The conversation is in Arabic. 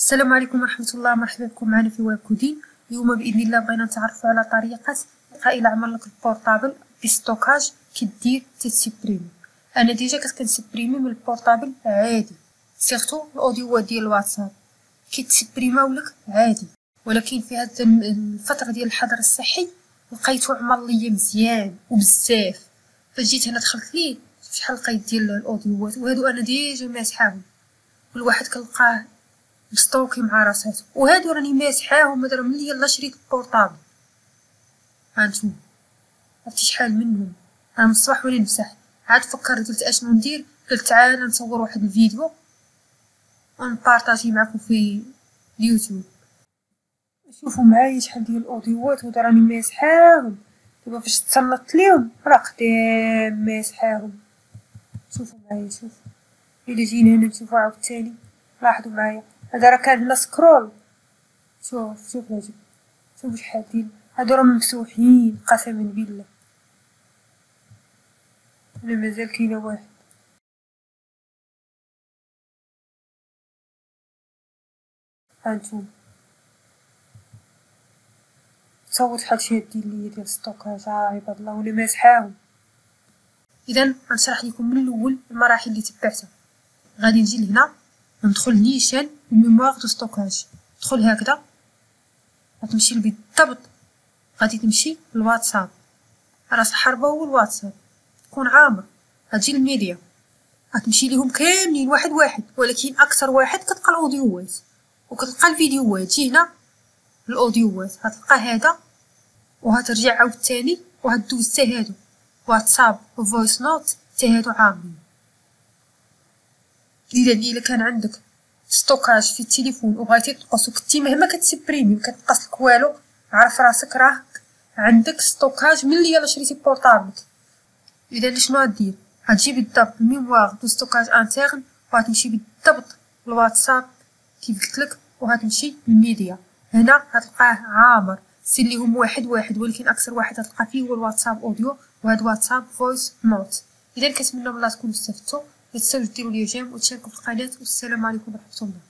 السلام عليكم ورحمة الله. مرحبا بكم معنا في ويب كودين اليوم بإذن الله بغينا نتعرفوا على طريقة بقى إلا عمر لك ال portable ب stockage كدير تتسبريمي. أنا déjà كنت كنسبريمي من ال portable عادي. surtout الأوديوات ديال الواتساب. كيتسبريماو لك عادي. ولكن في هاد الفترة ديال الحظر الصحي لقيتو عمر ليا مزيان وبزاف. فجيت هنا دخلت ليه شحال لقيت ديال الأوديوات وهادو أنا déjà ماسحاهم. كل واحد كنلقاه مستوكي مع راساتو وهادو راني ماسحاهم هذا ملي يلا شريت ال portable هانتوما عرفتي شحال منهم؟ أنا من الصباح وأنا نمسح؟ عاد فكرت قلت أشنو ندير؟ قلت تعال نصور واحد الفيديو ونبارطاجي معكم في اليوتيوب. شوفوا معايا شحال ديال الأوديوات وهذا راني ماسحاهم. دابا فاش تصنت ليهم راه قدام ماسحاهم. شوفوا معايا شوفوا. إلا جينا هنا نشوفو عاوتاني لاحظوا معايا. هذا راه كان هنا scroll شوف شوف هادي شوف شحال ديال هادو راه ممسوحين قسما بالله. أنا مازال كاينة واحد. هانتوما صوت شحال شي ديال ليا ديال stockage ها عباد الله وأنا ماسحاهم اذا غنشرح لكم من الأول المراحل اللي تبعتها. غادي نجي لهنا ندخل نيشان. ال mémoire de stockage. تدخل هكذا. غتمشي بالضبط غادي تمشي للواتساب. راس الحربة هو الواتساب. تكون عامر. غتجي الميديا غتمشي ليهم كاملين واحد واحد. ولكن أكثر واحد كتلقى الاوديوات وكتلقى الفيديوهات جي هنا. الاوديوات غتلقى هذا. وغترجع عاوتاني وغدوز حتى هادو. واتساب و voice notes حتى هادو عامرين اذا إلا كان عندك stockage في التليفون وبغيتي تنقص وكنتي مهما كتسبريمي مكتنقص لك والو عرف راسك راه عندك stockage ملي يلا شريتي portable إذا شنو غدير غتجي بالضبط ال mémoire de stockage interne وغتمشي بالضبط للواتساب كيف قلت لك وغتمشي للميديا. هنا غتلقاه عامر. سي اللي هم واحد واحد ولكن أكثر واحد غتلقى فيه هو الواتساب audio وهاد واتساب voice notes إذا كنتمنى من الله تكونوا استفدتوا لا تنساوش ديروا لي j'aime وتشاركوا في القناة والسلام عليكم ورحمة الله.